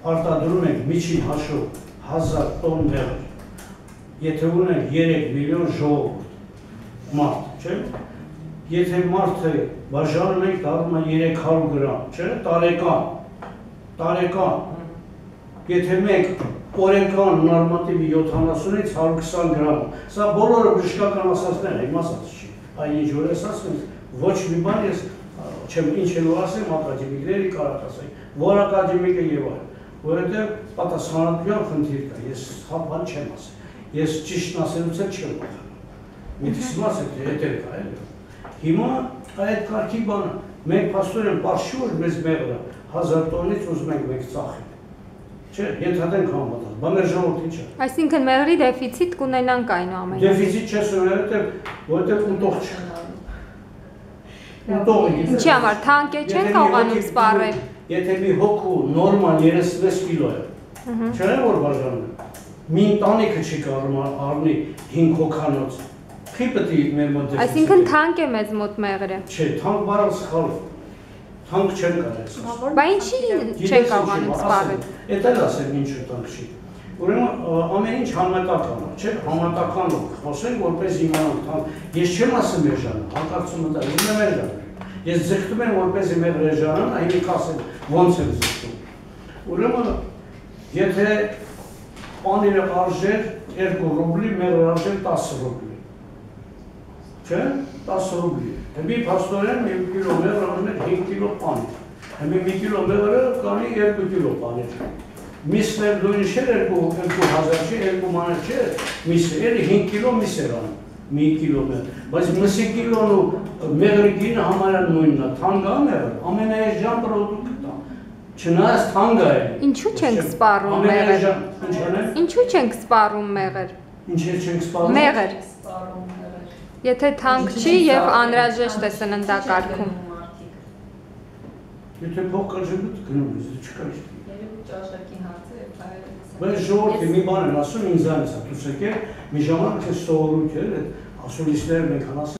արտադրում ենք միջին հաշվով 1000 տոն մեղր, եթե ունենք 3 միլիոն ժողովուրդ մարդ, չէ՞, եթե մարդը բաժանում ենք դառնում է 300 գրամ, չէ՞, տարեկան, տարեկան, եթե մենք օրենքան նորմատիվի 70-ից 120 գրամ, սա բոլորը բժշկական ասածներ են, իմ ասած չի, այն ինչ որ ես ասում, ոչ մի բան ես չեմ ինչ էլ ասեմ ակադեմիկների կարող ասել, որ ակադեմիկը եւ այլ, որովհետեւ պատասխանատվության խնդիր կա, ես հա բան չեմ ասել։ Ես ճիշտն ասելուց էլ չեմ վախենում։ Միտքս ասել, թե հետեր կա, էլի։ Հիմա այդ կարգի բանը, մենք փաստորեն պարշուր մեզ մեղրը 1000 տոնից ուզում ենք մենք ծախել։ Չէ, ենթադրենք համատեղ, բաներ ժողովրդի չէ։ Այսինքն մեղրի դեֆիցիտ կունենանք այնուամենայնիվ։ Դեֆիցիտ չես ունենալ, որովհետեւ ուտող չէ։ Ուտող է։ Ինչի համար թանկ է չեն կարողանում սպառել։ Եթե մի հոգու նորմալ 36 կիլո է, չէ՞ որ բաժանում է։ Մի ընտանիքը չի կարող առնի 5 հոգանոց։ Խի պետք է մեր մոտ Այսինքն թանկ է մեզ մոտ մեղրը։ Չէ, թանկ բառը սխալ է։ Թանկ չեն կարող։ Բա ինչի չեն կարողանում սպառել։ Էդ էլ ասեմ ինչու թանկ չի։ Ուրեմն ամեն ինչ համատական է, չէ՞, համատականով խոսենք, որպես իմանանք թանկ։ Ես չեմ ասում Էժանը, հակարծումը դա, ես եմ Էժանը։ Ես ձգտում եմ որպեսի մեր Էժանան, այնի կասեմ ոնց եմ ձգտում։ Ուրեմն եթե պանիրը արժեր 2 ռուբլի, մեր արժեր 10 ռուբլի։ Չէ՞, 10 ռուբլի։ Հիմի փաստորեն 1 կիլո մեղր անում է 5 կիլո պանիր։ Հիմի 1 կիլո մեղրը կանի 2 կիլո պանիր։ Միսներ դույն չէր 2000 չի, 2 մանր չէ, միսը, էլի 5 կիլո միս էր անում մի կիլո մեղր, բայց մսի կիլոն ու մեղրի գինը համարյա նույնն է, թանկ է մեղր, ամենաեժան պրոդուկտ է։ Չնայած թանկ է։ Ինչու չենք սպառում մեղր։ Ինչու չենք սպառում մեղր։ Ինչ է չենք սպառում։ Մեղր։ Եթե թանկ չի եւ անհրաժեշտ է սննդակարգում։ Եթե փող կա ջրուտ գնում ես, չկա ինչ։ Ճաշակի հարցը եւ հայերը Բայց ժողովրդի մի բան են ասում ինձանից, դուք եկեք մի ժամանակ է սովորույթ էր, այդ ասուլիսները մենք ասում